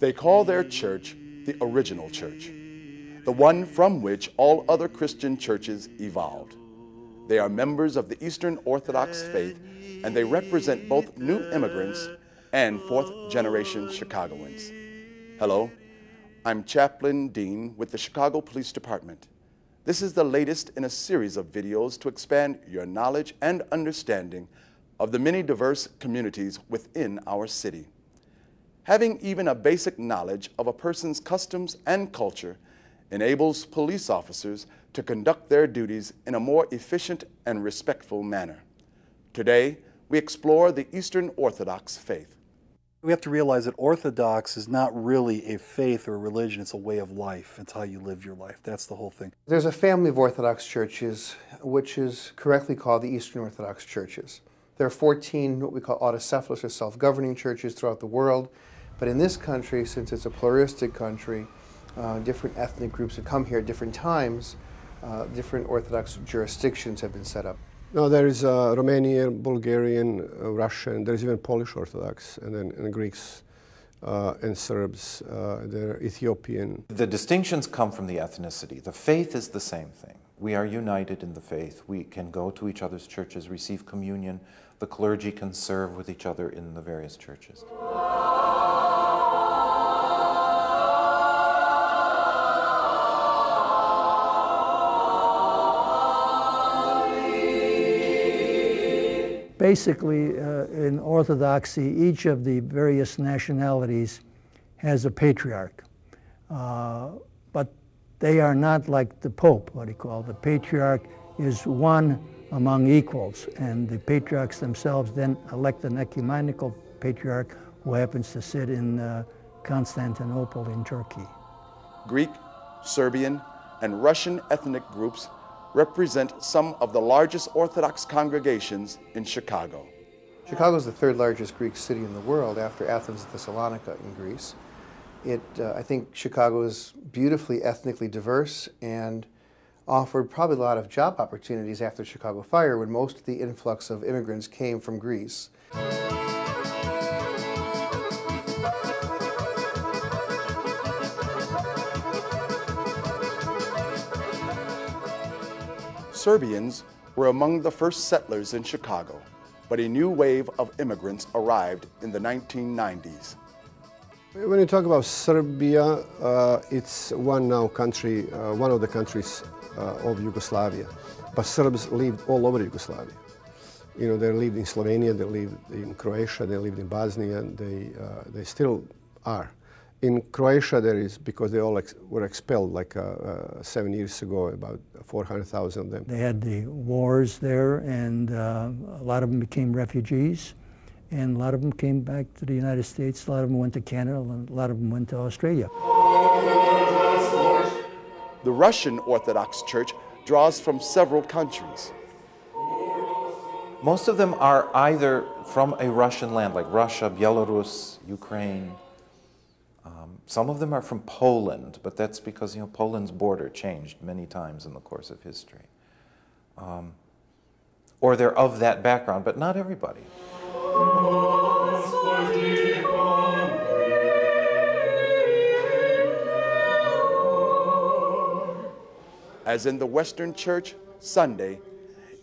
They call their church the original church, the one from which all other Christian churches evolved. They are members of the Eastern Orthodox faith, and they represent both new immigrants and fourth generation Chicagoans. Hello, I'm Chaplain Dean with the Chicago Police Department. This is the latest in a series of videos to expand your knowledge and understanding of the many diverse communities within our city. Having even a basic knowledge of a person's customs and culture enables police officers to conduct their duties in a more efficient and respectful manner. Today, we explore the Eastern Orthodox faith. We have to realize that Orthodox is not really a faith or a religion, it's a way of life. It's how you live your life. That's the whole thing. There's a family of Orthodox churches which is correctly called the Eastern Orthodox churches. There are 14 what we call autocephalous or self-governing churches throughout the world, but in this country, since it's a pluralistic country, uh, different ethnic groups have come here at different times, uh, different Orthodox jurisdictions have been set up. No, there is uh, Romanian, Bulgarian, uh, Russian. There is even Polish Orthodox, and then and Greeks uh, and Serbs. Uh, there are Ethiopian. The distinctions come from the ethnicity. The faith is the same thing. We are united in the faith. We can go to each other's churches, receive communion. The clergy can serve with each other in the various churches. Basically, uh, in Orthodoxy, each of the various nationalities has a patriarch. Uh, but they are not like the Pope, what he called. The patriarch is one among equals, and the patriarchs themselves then elect an ecumenical patriarch who happens to sit in uh, Constantinople in Turkey. Greek, Serbian, and Russian ethnic groups represent some of the largest Orthodox congregations in Chicago. Chicago is the third largest Greek city in the world after Athens and Thessalonica in Greece. It, uh, I think Chicago is beautifully ethnically diverse and offered probably a lot of job opportunities after the Chicago fire when most of the influx of immigrants came from Greece. Serbians were among the first settlers in Chicago, but a new wave of immigrants arrived in the 1990s. When you talk about Serbia, uh, it's one now country, uh, one of the countries uh, of Yugoslavia. But Serbs lived all over Yugoslavia. You know, they lived in Slovenia, they lived in Croatia, they lived in Bosnia, and they, uh, they still are. In Croatia, there is, because they all ex were expelled like uh, uh, seven years ago, about 400,000 of them. They had the wars there, and uh, a lot of them became refugees, and a lot of them came back to the United States. A lot of them went to Canada, and a lot of them went to Australia. The Russian Orthodox Church draws from several countries. Most of them are either from a Russian land, like Russia, Belarus, Ukraine. Um, some of them are from Poland, but that's because you know Poland's border changed many times in the course of history. Um, or they're of that background, but not everybody. As in the Western Church, Sunday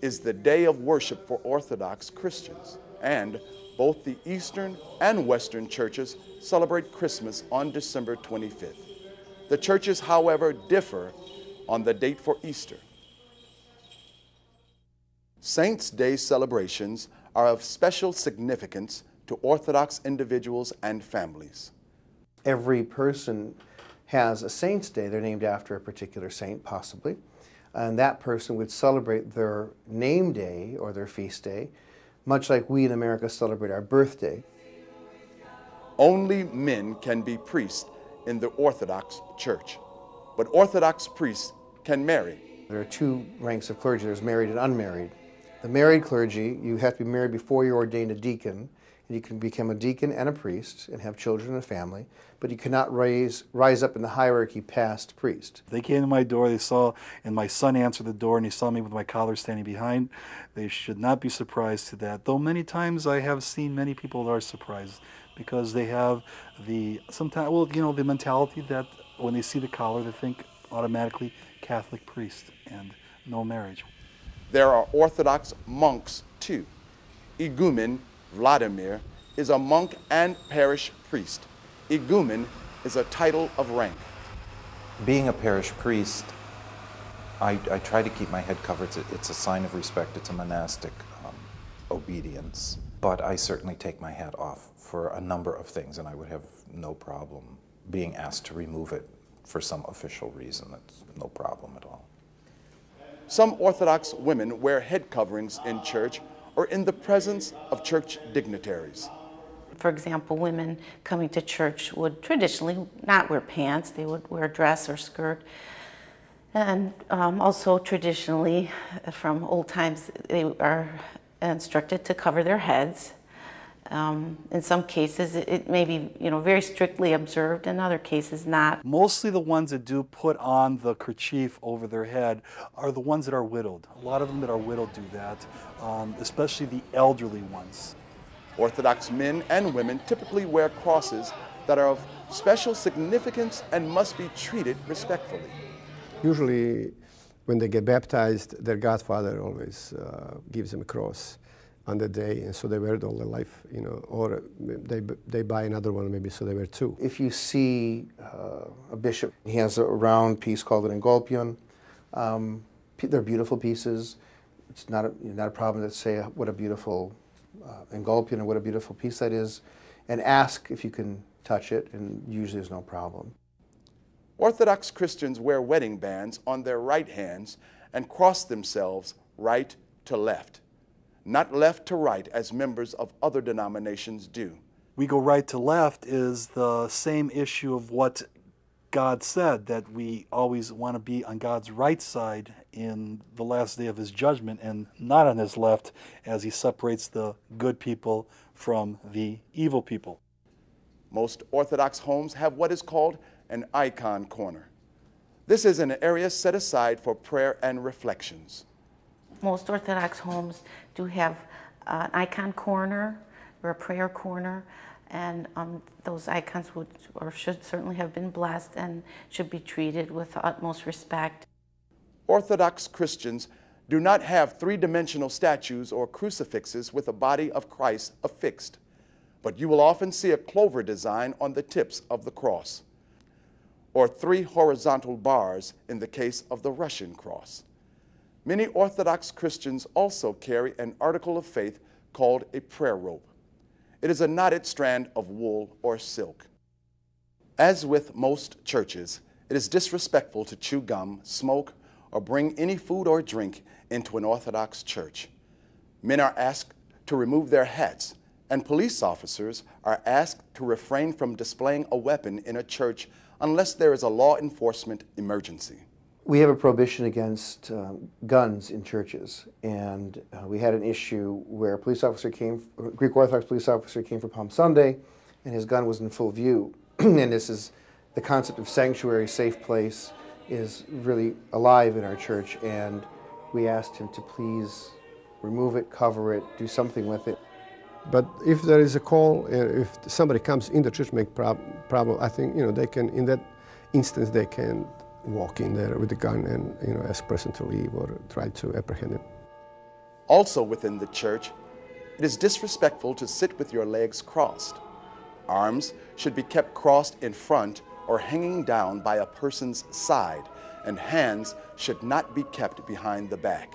is the day of worship for Orthodox Christians, and both the Eastern and Western churches celebrate Christmas on December 25th. The churches, however, differ on the date for Easter. Saints' Day celebrations are of special significance to Orthodox individuals and families. Every person has a saint's day. They're named after a particular saint, possibly. And that person would celebrate their name day or their feast day, much like we in America celebrate our birthday. Only men can be priests in the Orthodox Church, but Orthodox priests can marry. There are two ranks of clergy there's married and unmarried. The married clergy, you have to be married before you're ordained a deacon. And you can become a deacon and a priest and have children and a family, but you cannot raise, rise up in the hierarchy past priest. They came to my door, they saw, and my son answered the door, and he saw me with my collar standing behind. They should not be surprised to that, though many times I have seen many people that are surprised because they have the, sometimes, well, you know, the mentality that when they see the collar, they think automatically Catholic priest and no marriage. There are Orthodox monks too. Igumen Vladimir is a monk and parish priest. Igumen is a title of rank. Being a parish priest, I, I try to keep my head covered. It's a, it's a sign of respect, it's a monastic um, obedience. But I certainly take my hat off for a number of things, and I would have no problem being asked to remove it for some official reason. That's no problem at all. Some Orthodox women wear head coverings in church or in the presence of church dignitaries. For example, women coming to church would traditionally not wear pants, they would wear a dress or skirt. And um, also traditionally, from old times, they are instructed to cover their heads. Um, in some cases, it, it may be you know very strictly observed. In other cases, not. Mostly the ones that do put on the kerchief over their head are the ones that are widowed. A lot of them that are widowed do that, um, especially the elderly ones. Orthodox men and women typically wear crosses that are of special significance and must be treated respectfully. Usually, when they get baptized, their godfather always uh, gives them a cross on the day, and so they wear it all their life, you know, or they, they buy another one maybe, so they wear two. If you see uh, a bishop, he has a round piece called an engolpion. Um, they're beautiful pieces. It's not a, not a problem to say what a beautiful uh, engolpion and what a beautiful piece that is, and ask if you can touch it, and usually there's no problem. Orthodox Christians wear wedding bands on their right hands and cross themselves right to left, not left to right as members of other denominations do. We go right to left is the same issue of what God said that we always want to be on God's right side in the last day of his judgment and not on his left as he separates the good people from the evil people. Most Orthodox homes have what is called an icon corner. This is an area set aside for prayer and reflections. Most Orthodox homes do have uh, an icon corner or a prayer corner, and um, those icons would or should certainly have been blessed and should be treated with the utmost respect. Orthodox Christians do not have three dimensional statues or crucifixes with a body of Christ affixed, but you will often see a clover design on the tips of the cross or three horizontal bars in the case of the Russian cross. Many Orthodox Christians also carry an article of faith called a prayer rope. It is a knotted strand of wool or silk. As with most churches, it is disrespectful to chew gum, smoke, or bring any food or drink into an Orthodox church. Men are asked to remove their hats, and police officers are asked to refrain from displaying a weapon in a church unless there is a law enforcement emergency. We have a prohibition against uh, guns in churches, and uh, we had an issue where a police officer came, Greek Orthodox police officer came for Palm Sunday, and his gun was in full view. and this is the concept of sanctuary, safe place, is really alive in our church, and we asked him to please remove it, cover it, do something with it. But if there is a call, uh, if somebody comes in the church make prob problem, I think you know they can in that instance they can walk in there with a gun and you know ask person to leave or try to apprehend him. Also within the church, it is disrespectful to sit with your legs crossed. Arms should be kept crossed in front or hanging down by a person's side, and hands should not be kept behind the back.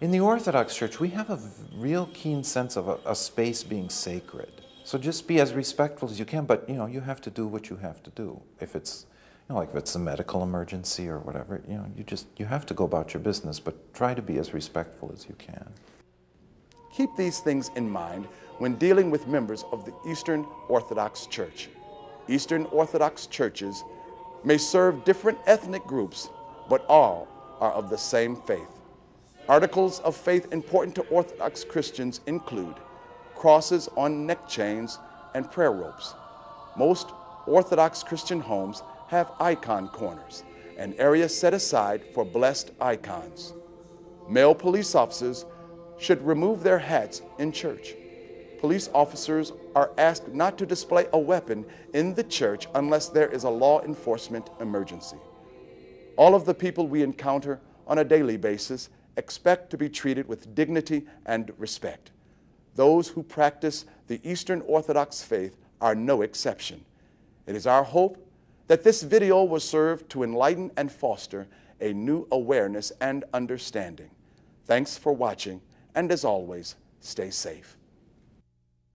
In the Orthodox Church, we have a real keen sense of a, a, space being sacred. So just be as respectful as you can, but you know, you have to do what you have to do. If it's, you know, like if it's a medical emergency or whatever, you know, you just, you have to go about your business, but try to be as respectful as you can. Keep these things in mind when dealing with members of the Eastern Orthodox Church. Eastern Orthodox churches may serve different ethnic groups, but all are of the same faith. Articles of faith important to Orthodox Christians include crosses on neck chains, and prayer ropes. Most Orthodox Christian homes have icon corners, an area set aside for blessed icons. Male police officers should remove their hats in church. Police officers are asked not to display a weapon in the church unless there is a law enforcement emergency. All of the people we encounter on a daily basis expect to be treated with dignity and respect. Those who practice the Eastern Orthodox faith are no exception. It is our hope that this video will serve to enlighten and foster a new awareness and understanding. Thanks for watching, and as always, stay safe.